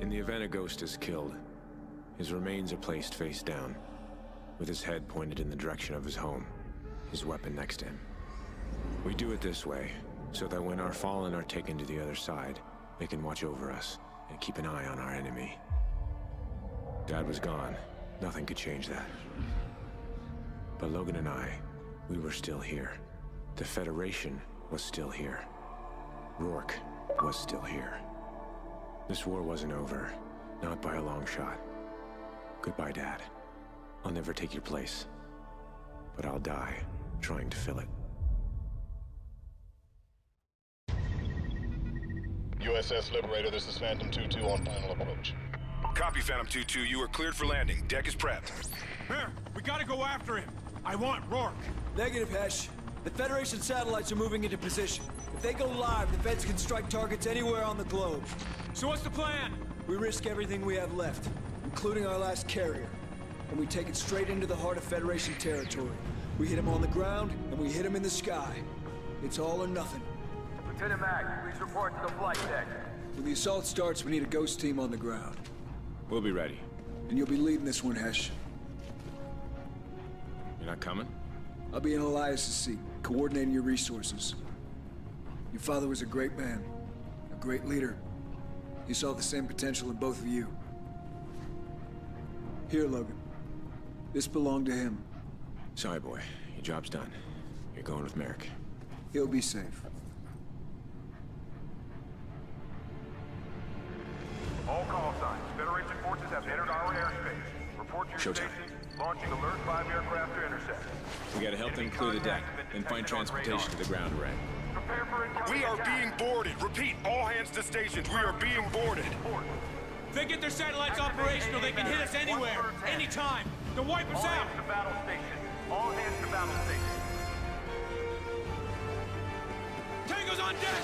In the event a ghost is killed, his remains are placed face down, with his head pointed in the direction of his home, his weapon next to him. We do it this way, so that when our fallen are taken to the other side, they can watch over us and keep an eye on our enemy. Dad was gone. Nothing could change that. But Logan and I, we were still here. The Federation was still here. Rourke was still here. This war wasn't over. Not by a long shot. Goodbye, Dad. I'll never take your place. But I'll die trying to fill it. USS Liberator, this is Phantom 2-2 on final approach. Copy, Phantom 2-2. You are cleared for landing. Deck is prepped. Here, we gotta go after him. I want Rourke. Negative, Hesh. The Federation satellites are moving into position. If they go live, the Feds can strike targets anywhere on the globe. So what's the plan? We risk everything we have left, including our last carrier. And we take it straight into the heart of Federation territory. We hit him on the ground, and we hit him in the sky. It's all or nothing. Lieutenant Mack, please report to the flight deck. When the assault starts, we need a ghost team on the ground. We'll be ready. And you'll be leading this one, Hesh. You're not coming? I'll be in Elias' seat, coordinating your resources. Your father was a great man, a great leader. He saw the same potential in both of you. Here, Logan. This belonged to him. Sorry, boy. Your job's done. You're going with Merrick. He'll be safe. All call signs. Federation forces have entered our airspace. Report your Showtime. station. Launching alert 5 aircraft to intercept. We gotta help them clear the deck, then find transportation to the ground array. Prepare for incoming We are being boarded. Repeat, all hands to stations. We are being boarded. If they get their satellites operational, they can hit us anywhere, anytime. They'll wipe us All out. hands to battle station. All hands to battle station. Tango's on deck.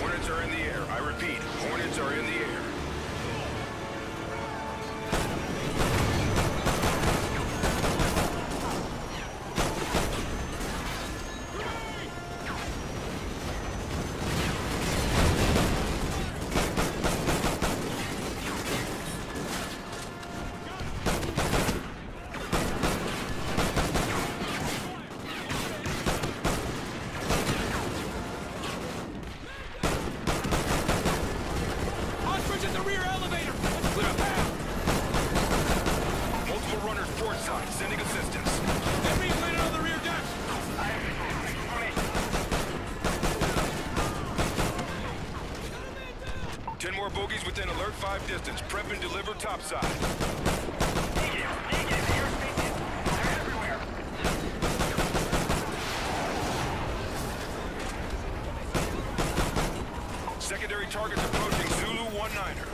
Hornets are in the air. I repeat, Hornets are in the air. 5. Prep and deliver topside. Secondary targets approaching Zulu 1-9er.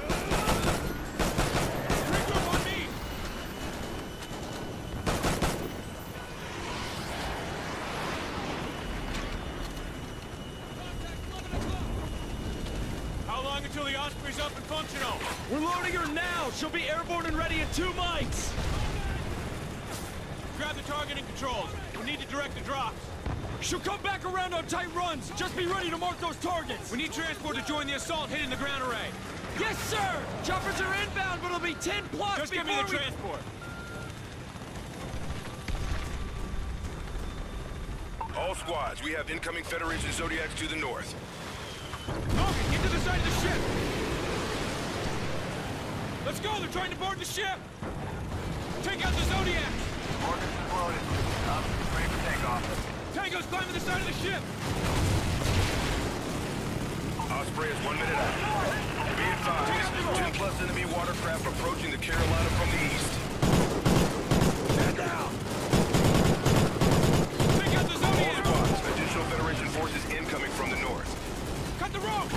Regroup on me. How long until the Osprey's up and functional? We're loading her now! She'll be airborne and ready in two mics! Grab the targeting controls. We need to direct the drops. She'll come back around on tight runs! Just be ready to mark those targets! We need transport to join the assault hitting the ground array. Yes, sir! Choppers are inbound, but it'll be 10 plus Just give me the we- transport. All squads, we have incoming Federation Zodiacs to the north. Logan, get to the side of the ship! Let's go! They're trying to board the ship! Take out the Zodiac! Ordnance is loaded. Up. Ready for takeoff. Tango's climbing the side of the ship! Osprey is one minute out. Be advised, 10 plus enemy watercraft approaching the Carolina from the east. Down. Take out the All Zodiac! squads, additional Federation forces incoming from the north. Cut the rope!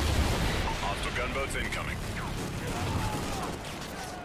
Hostile gunboats incoming.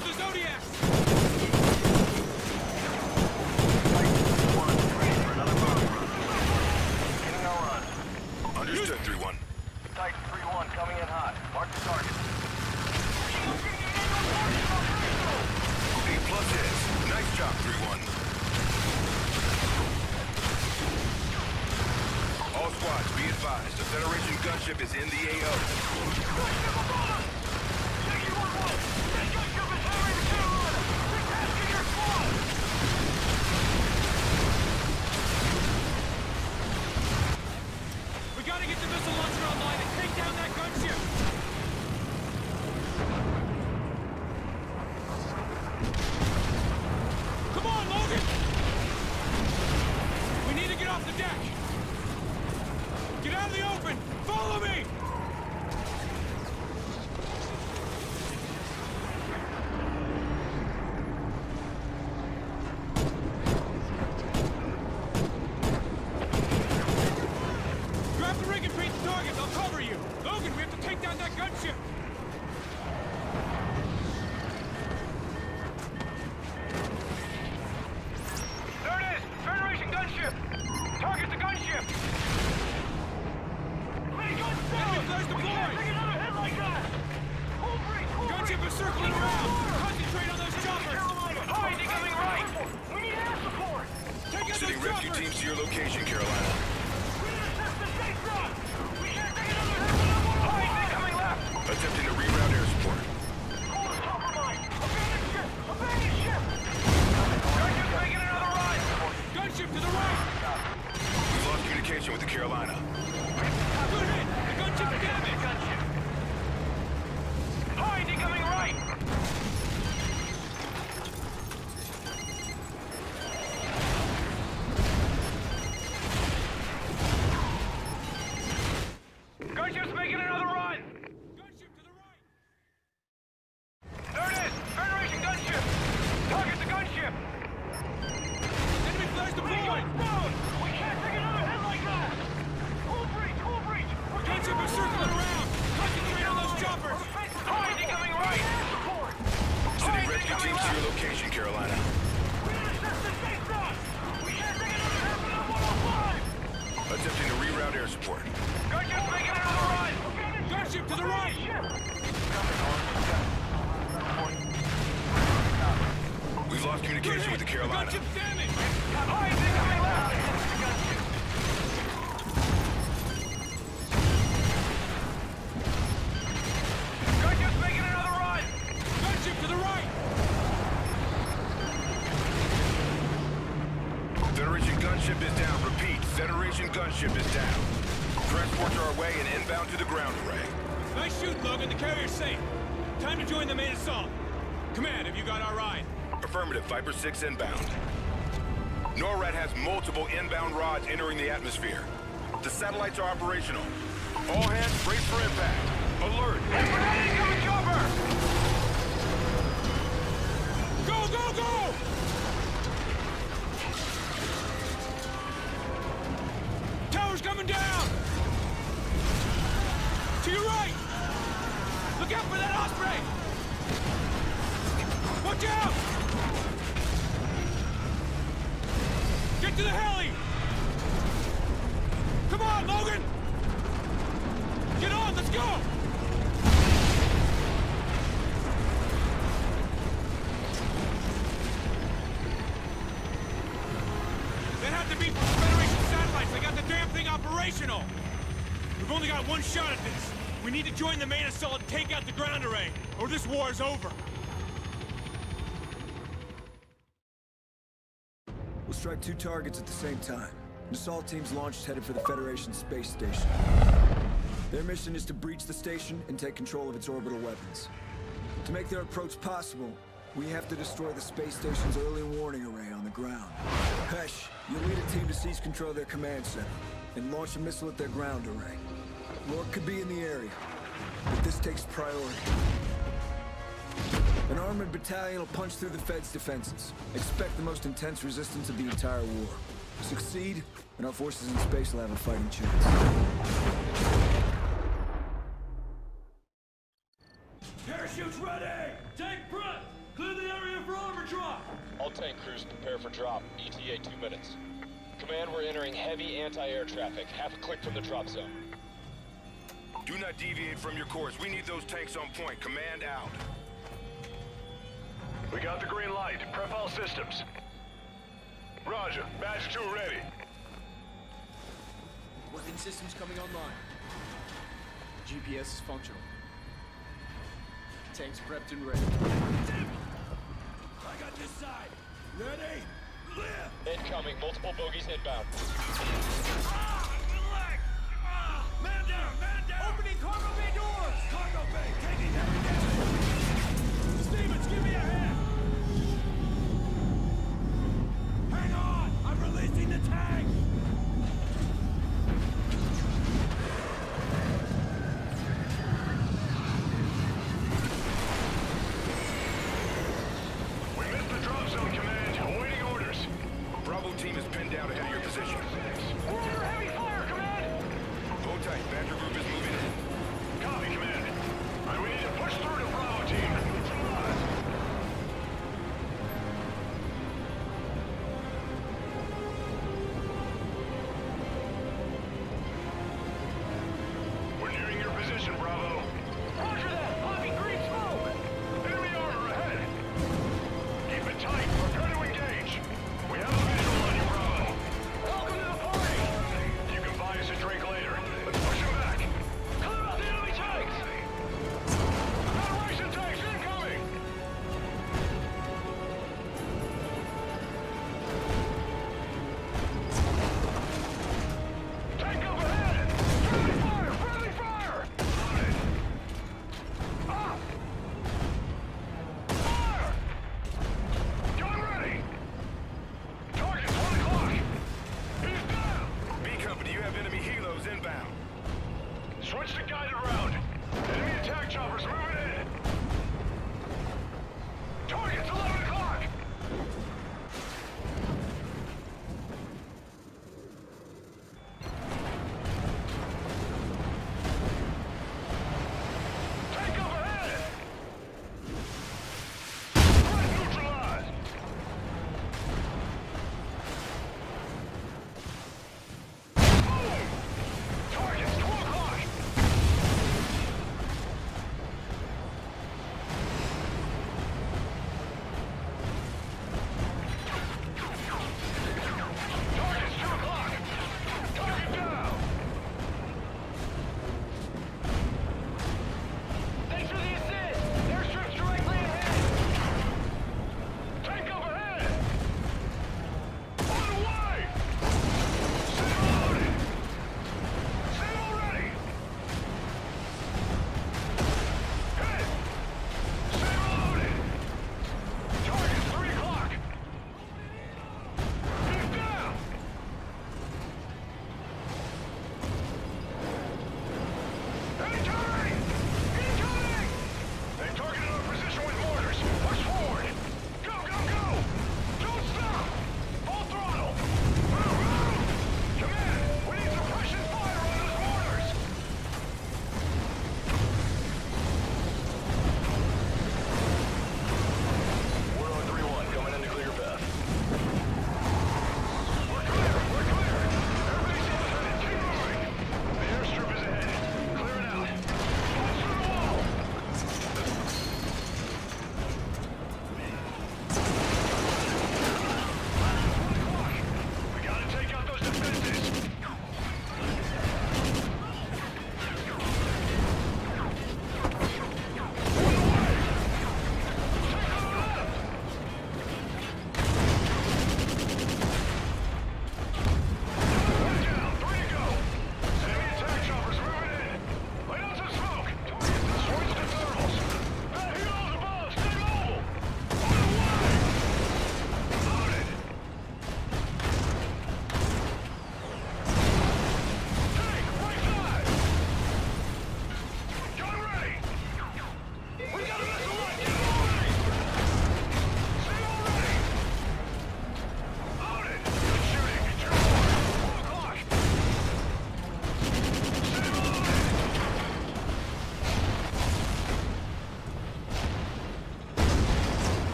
Got the Zodiac! The Carolina. 6 inbound. NORAD has multiple inbound rods entering the atmosphere. The satellites are operational. All hands brace for impact. Alert! That had to be from Federation satellites. They got the damn thing operational. We've only got one shot at this. We need to join the main assault and take out the ground array, or this war is over. We'll strike two targets at the same time. An assault team's launched headed for the Federation space station. Their mission is to breach the station and take control of its orbital weapons. To make their approach possible, we have to destroy the space station's early warning array on the ground. Hesh, you'll lead a team to seize control of their command center and launch a missile at their ground array. Rourke could be in the area, but this takes priority. An armored battalion will punch through the Fed's defenses. Expect the most intense resistance of the entire war. Succeed, and our forces in space will have a fighting chance. For drop. ETA two minutes. Command, we're entering heavy anti-air traffic. Half a click from the drop zone. Do not deviate from your course. We need those tanks on point. Command out. We got the green light. Prep all systems. Roger. Badger 2 ready. Weapon systems coming online. GPS is functional. Tanks prepped and ready. I got this side. Ready? Incoming, multiple bogies inbound. Ah! Leg! Ah! Man down! Man down! Opening cargo bay doors! Cargo bay taking heavy damage! Stevens, give me a hand! Hang on! I'm releasing the tank!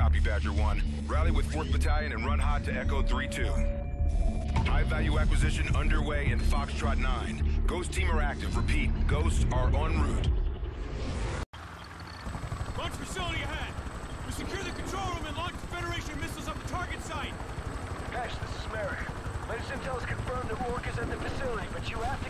Copy Badger 1. Rally with 4th Battalion and run hot to Echo 3-2. High-value acquisition underway in Foxtrot 9. Ghost team are active. Repeat, ghosts are en route. Launch facility ahead. We secure the control room and launch Federation missiles up the target site. Patch, this is Merrick. Latest intel has confirmed that Rourke is at the facility, but you have to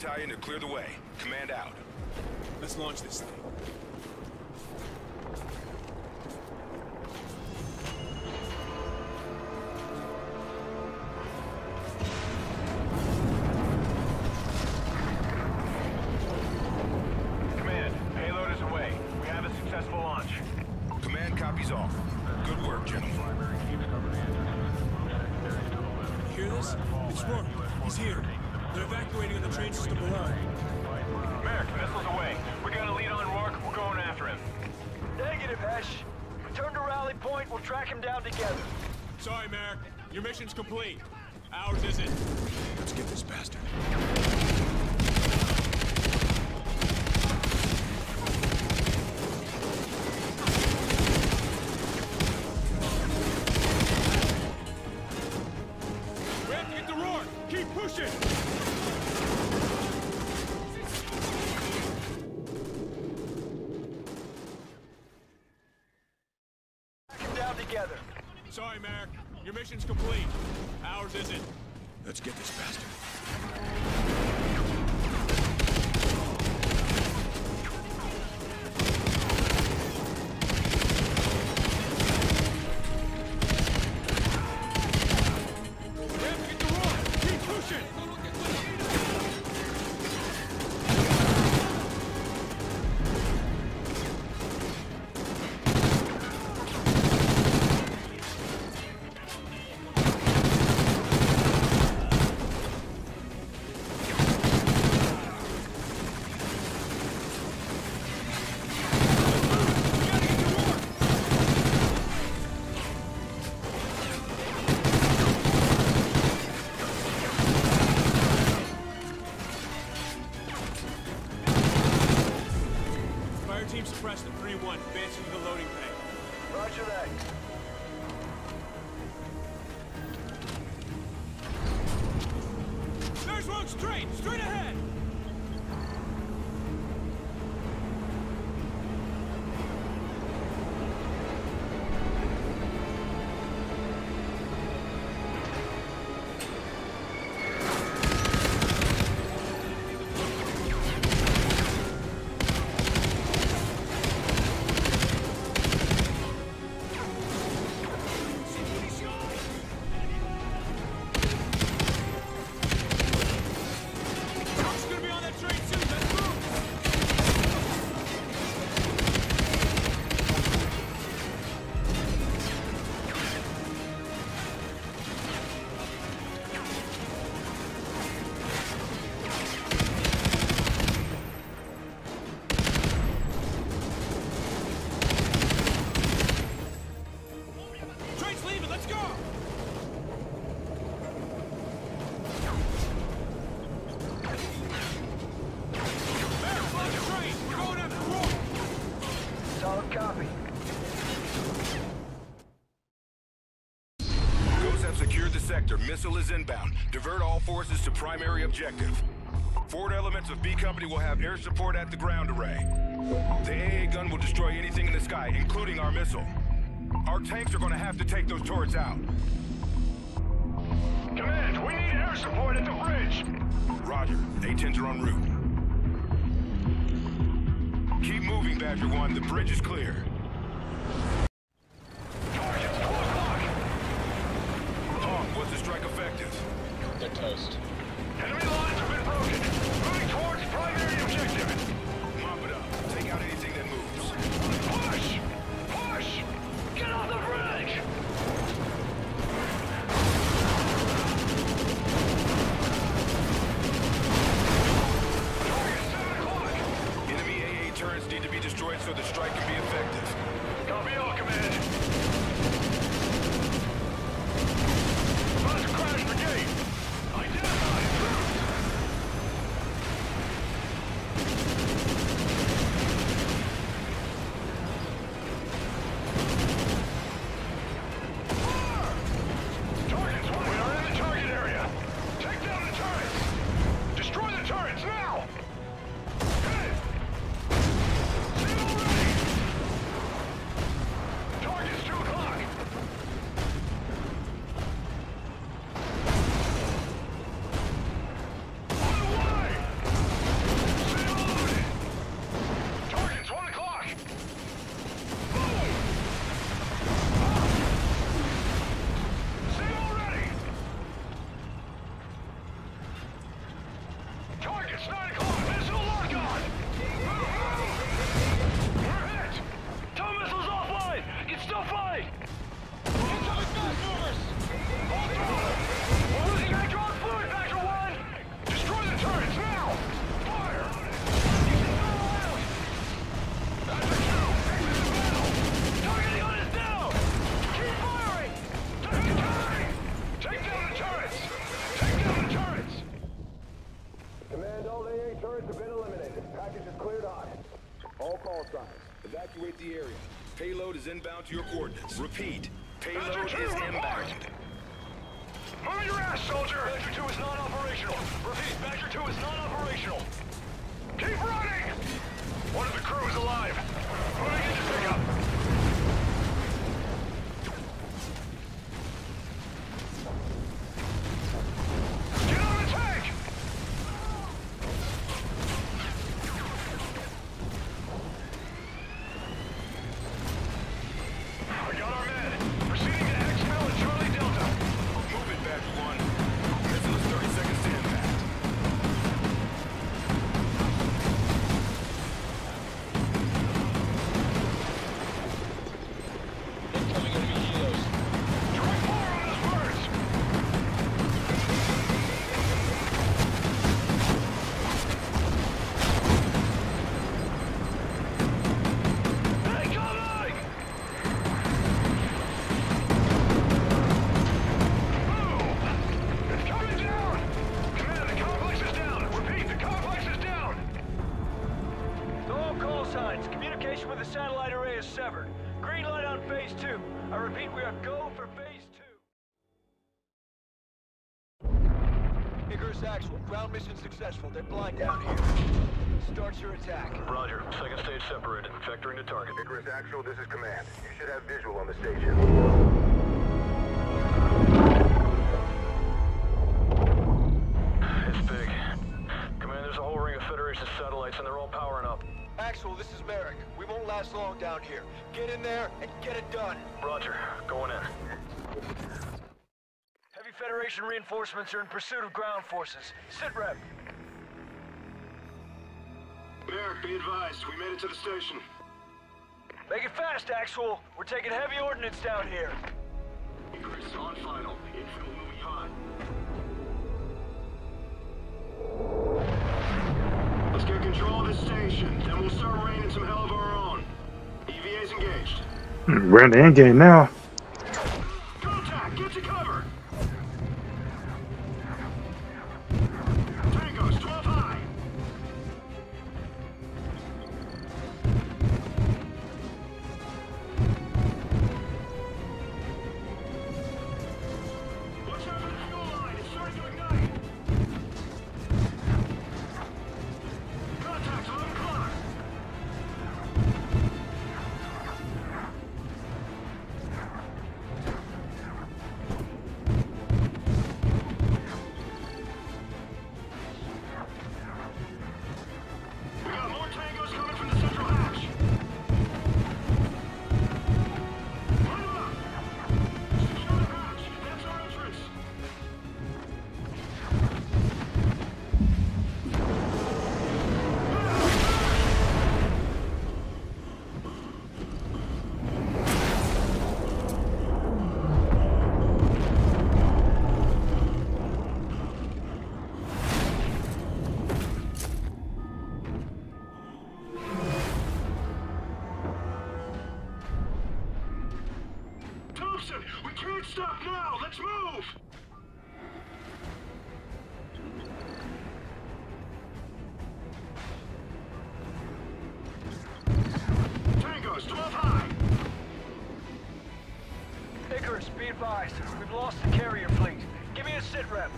battalion to clear the way. Command out. Let's launch this thing. visit. Let's get this bastard. Straight, straight ahead! Is inbound. Divert all forces to primary objective. Forward elements of B Company will have air support at the ground array. The AA gun will destroy anything in the sky, including our missile. Our tanks are gonna have to take those turrets out. Command, we need air support at the bridge. Roger. A-10s are en route. Keep moving, Badger 1. The bridge is clear. Your coordinates. Repeat. Payload is inbound. Icarus Actual, ground mission successful. They're blind down here. Start your attack. Roger. Second stage separated. Vectoring to target. Icarus Actual, this is Command. You should have visual on the station. It's big. Command, there's a whole ring of Federation satellites and they're all powering up. Axel, this is Merrick. We won't last long down here. Get in there and get it done. Roger. Going in. Heavy Federation reinforcements are in pursuit of ground forces. Sit rep. Merrick, be advised. We made it to the station. Make it fast, Axel. We're taking heavy ordnance down here. Icarus on final. Infill moving hot. Let's get control of this station. Then we'll start raining some hell of our own. EVA's engaged. We're in the end game now. Advised. We've lost the carrier fleet. Give me a sit rep.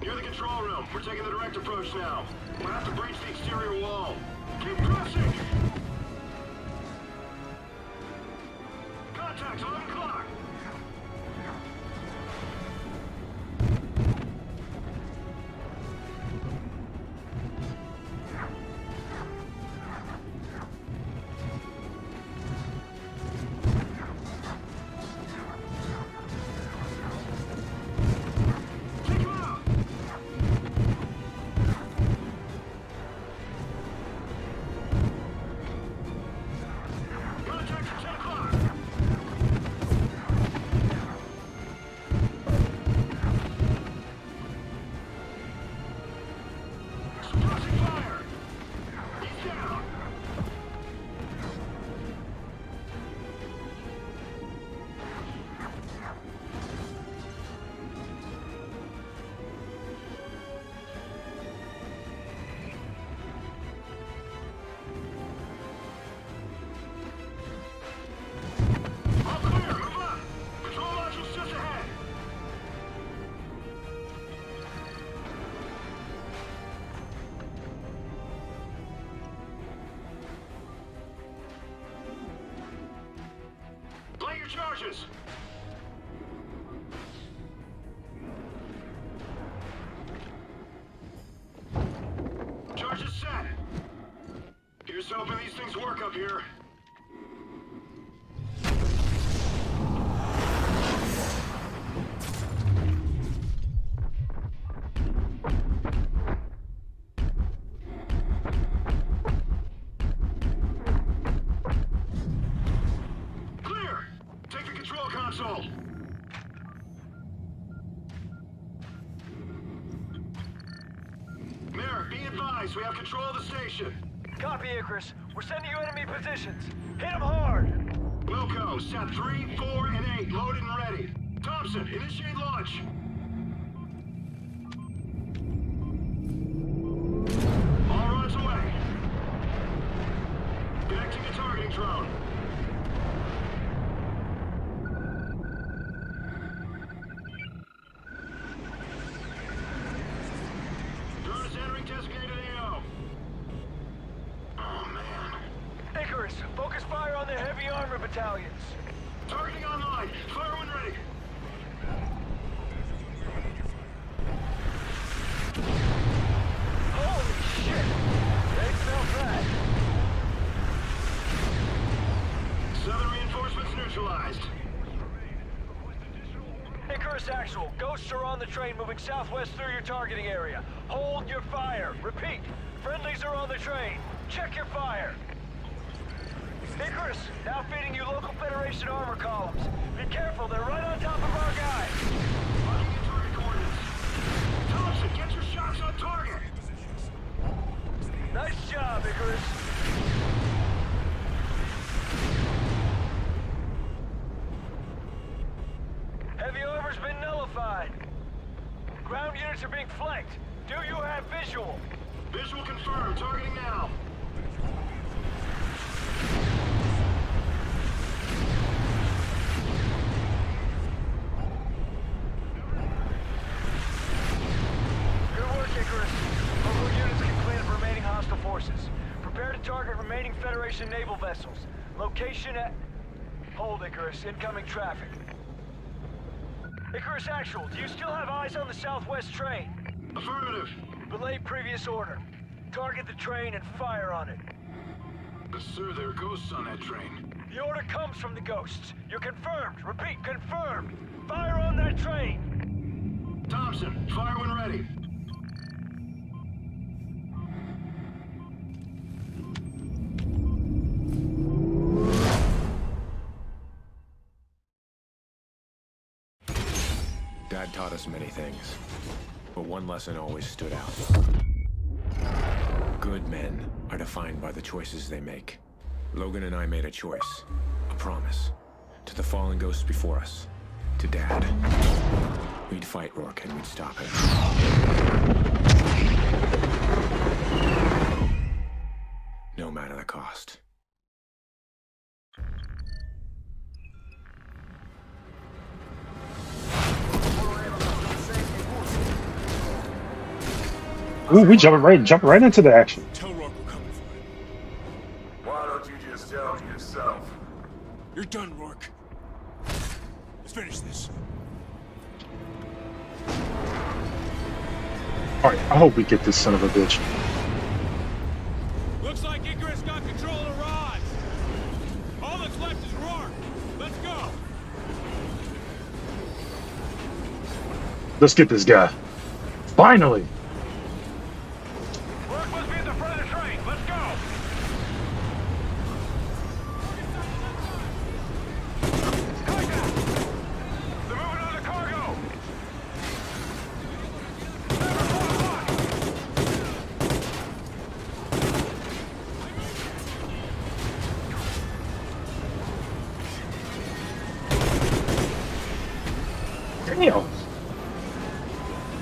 Near the control room. We're taking the direct approach now. We'll have to breach the exterior wall. Hoping these things work up here. Clear! Take the control console! Mayor, be advised, we have control of the station. Copy, Icarus. We're sending you enemy positions. Hit them hard! Wilco, set 3, 4, and 8, loaded and ready. Thompson, initiate launch. Southwest through your targeting area. Hold your fire. Repeat, friendlies are on the train. Check your fire. Icarus, now feeding you local Federation armor columns. Be careful, they're right on top of our guys. Logging in target coordinates. Thompson, get your shots on target. Nice job, Icarus. Heavy armor's been nullified. Ground units are being flanked. Do you have visual? Visual confirmed. Targeting now. Good work, Icarus. Local units can clean up remaining hostile forces. Prepare to target remaining Federation naval vessels. Location at... Hold, Icarus. Incoming traffic. Icarus Actual, do you still have eyes on the southwest train? Affirmative. Belay previous order. Target the train and fire on it. But sir, there are ghosts on that train. The order comes from the ghosts. You're confirmed. Repeat, confirmed. Fire on that train. Thompson, fire when ready. Dad taught us many things, but one lesson always stood out. Good men are defined by the choices they make. Logan and I made a choice, a promise, to the fallen ghosts before us, to Dad. We'd fight Rorke and we'd stop him. No matter the cost. Ooh, we jumping right, jumping right into the action. Tell Rorke we're coming for him. Why don't you just tell him yourself? You're done, Rorke. Let's finish this. All right, I hope we get this son of a bitch. Looks like Icarus got control of the rods. All that's left is Rorke. Let's go. Let's get this guy. Finally.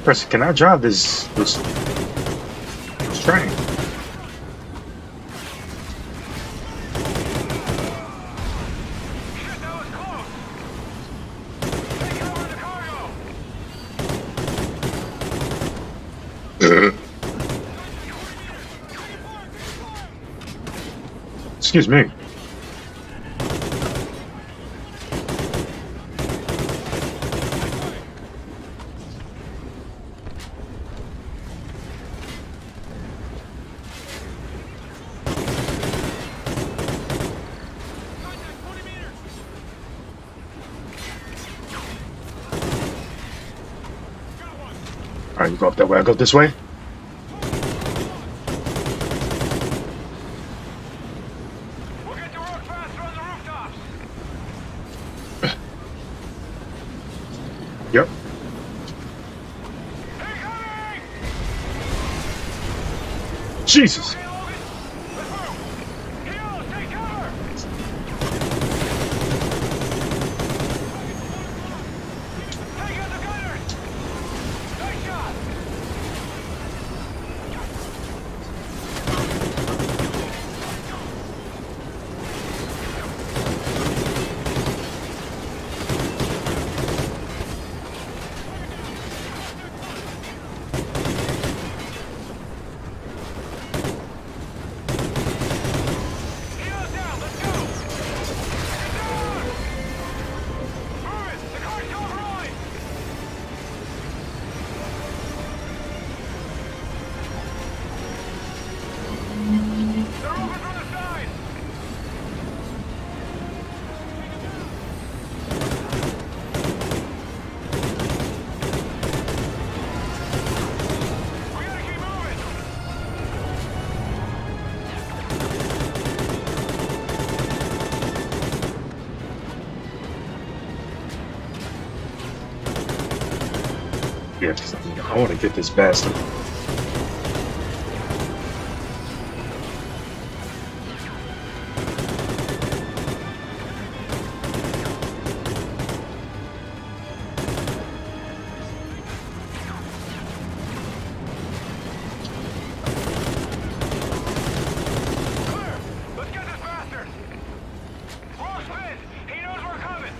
Preston, can I drive this this, this train? Excuse that was close. Take cover in the cargo. Excuse me. All right, you go up that way. I go this way. We'll get to Rorke faster on the rooftops. Yep. Jesus. I want to get this bastard. Clear. Let's get this bastard. Ross pinned. He knows we're coming.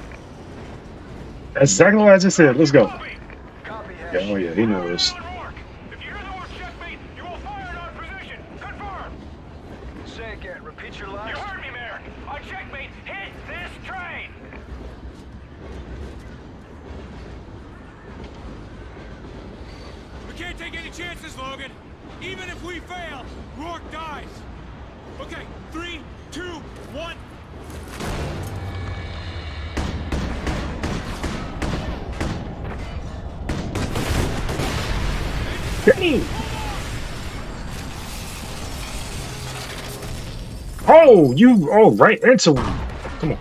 That's exactly what I said. Let's go. Copy. Copy, Yeah, Hesh. oh yeah, Oh, you all right, right into him. Come on.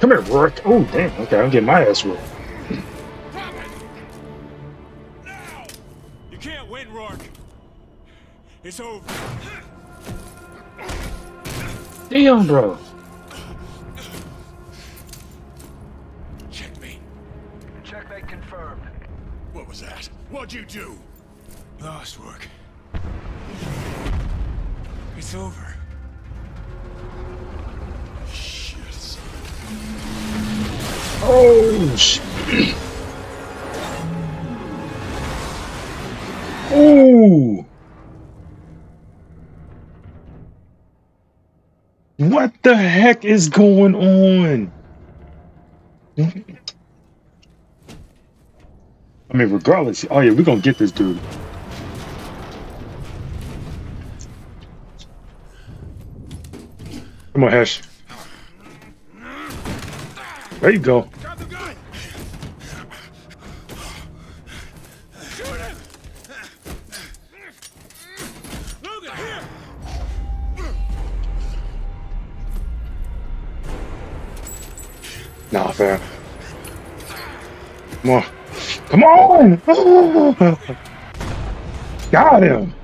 Come here, Rorke. Oh damn. Okay, I'm getting my ass whipped. Drop it! Now! You can't win, Rorke. It's over. Damn, bro. Checkmate confirmed. What was that? What'd you do? Lost work. It's over. Shit. Oh, shit. Ooh. What the heck is going on? I mean, regardless. Oh yeah, we're gonna get this dude. Come on, Hesh. There you go. Nah, fam. Come on. Come on! Got him!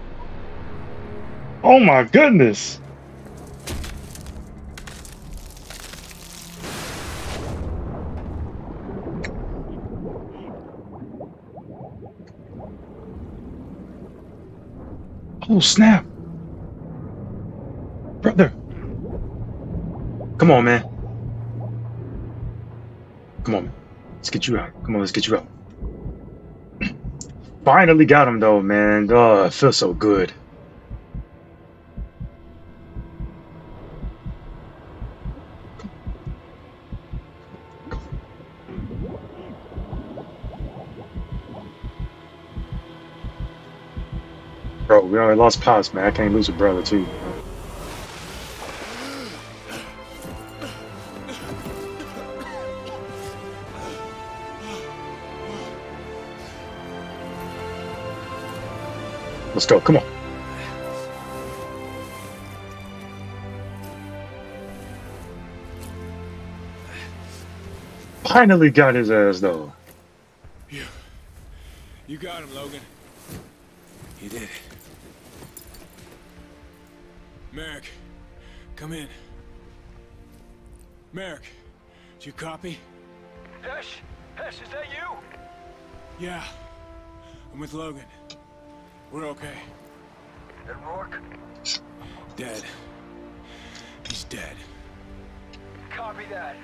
Oh my goodness! Oh snap! Brother! Come on, man. Come on, man. Let's get you out. Come on, let's get you out. Finally got him though, man. Oh, it feels so good. Already lost Pops, man. I can't lose a brother too. Let's go. Come on. Finally got his ass though. You. You got him, Logan. Come in. Merrick, do you copy? Hesh? Hesh, is that you? Yeah. I'm with Logan. We're okay. And Rorke? Dead. He's dead. Copy that.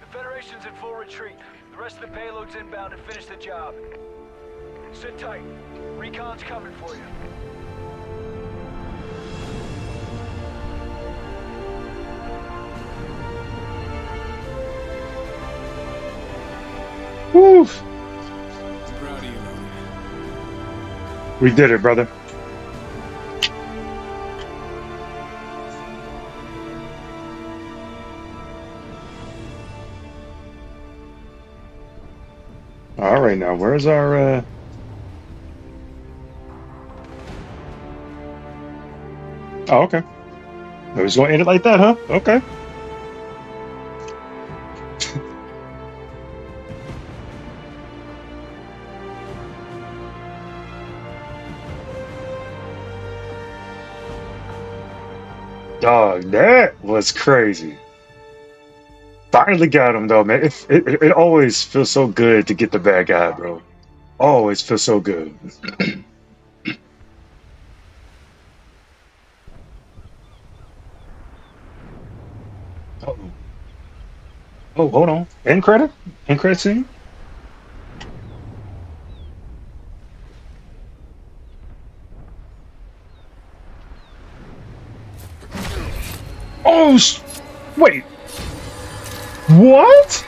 The Federation's in full retreat. The rest of the payload's inbound to finish the job. Sit tight. Recon's coming for you. Woo! Proud of you, We did it, brother. All right, now where's our? uh Oh, okay. I was going to end it like that, huh? Okay. Dog, that was crazy. Finally got him though, man. It, it, it always feels so good to get the bad guy, bro. Always feels so good. oh. Oh, hold on. End credit? End credit scene? Oh, sh- wait. What?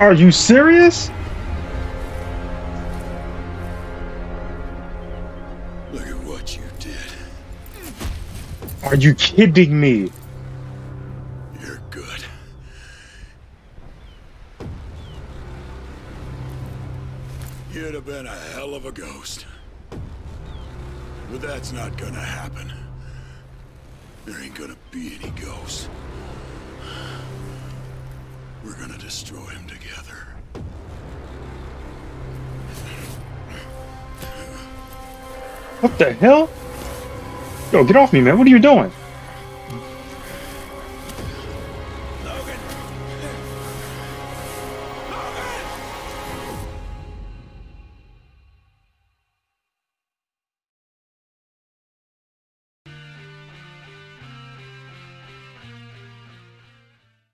Are you serious? Look at what you did. Are you kidding me? You're good. You'd have been a hell of a ghost. But that's not gonna happen. There ain't gonna be any ghosts. We're gonna destroy him together. What the hell? Yo, get off me, man. What are you doing?